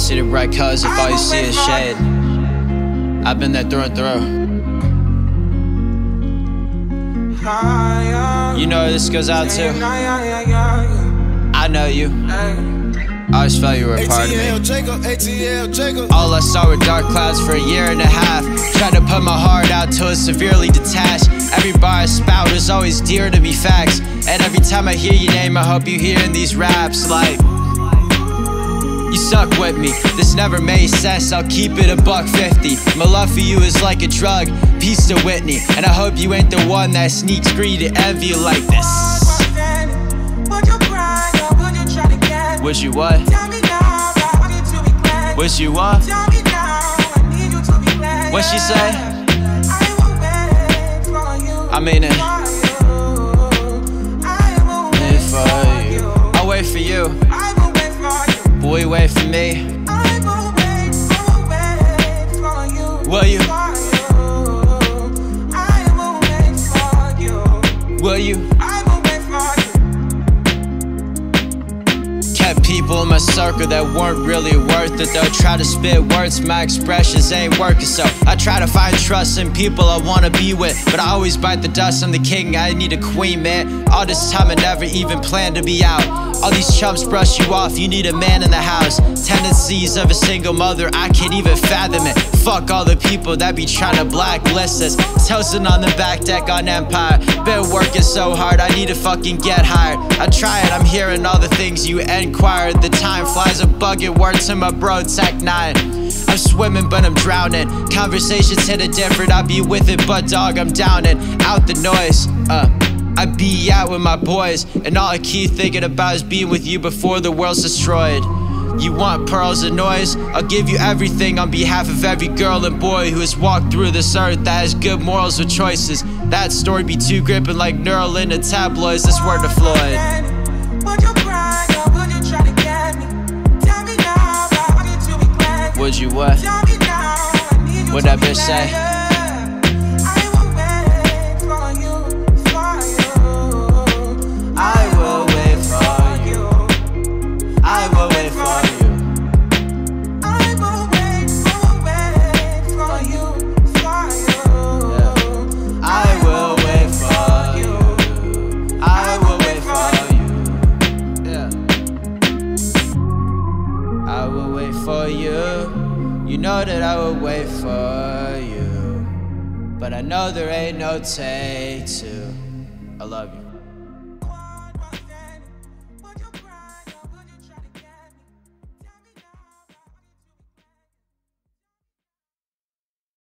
see the bright colors if all you see is shade. I've been there through and through. You know this goes out to? I know you. I always felt you were a part of me. All I saw were dark clouds for a year and a half. Tried to put my heart out till it's severely detached. Every bar I spout is always dear to me facts. And every time I hear your name, I hope you hear in these raps like. Suck with me, this never made sense, I'll keep it a buck fifty. My love for you is like a drug, peace to Whitney. And I hope you ain't the one that sneaks greed and envy like this. Would you what? Would you what? What she say? I mean it Boy, wait for me. Will you? Will you? Kept people in my circle that weren't really worth it though. Try to spit words, my expressions ain't working. So I try to find trust in people I wanna be with. But I always bite the dust, I'm the king, I need a queen, man. All this time I never even planned to be out. All these chumps brush you off, you need a man in the house. Tendencies of a single mother, I can't even fathom it. Fuck all the people that be trying to blacklist us. Toasting on the back deck on Empire. Been working so hard, I need to fucking get hired. I try it, I'm hearing all the things you The time flies a bucket, word to my bro, Tech 9. I'm swimming, but I'm drowning. Conversations hit a different, I be with it, but dog, I'm down and out the noise. Uh. I be out with my boys, and all I keep thinking about is being with you before the world's destroyed. You want pearls and noise? I'll give you everything on behalf of every girl and boy who has walked through this earth that has good morals or choices. That story be too gripping like Neural in and tabloids. This word to Floyd. Would you what? What that bitch say? You. Know that I would wait for you. But I know there ain't no take to. I love you.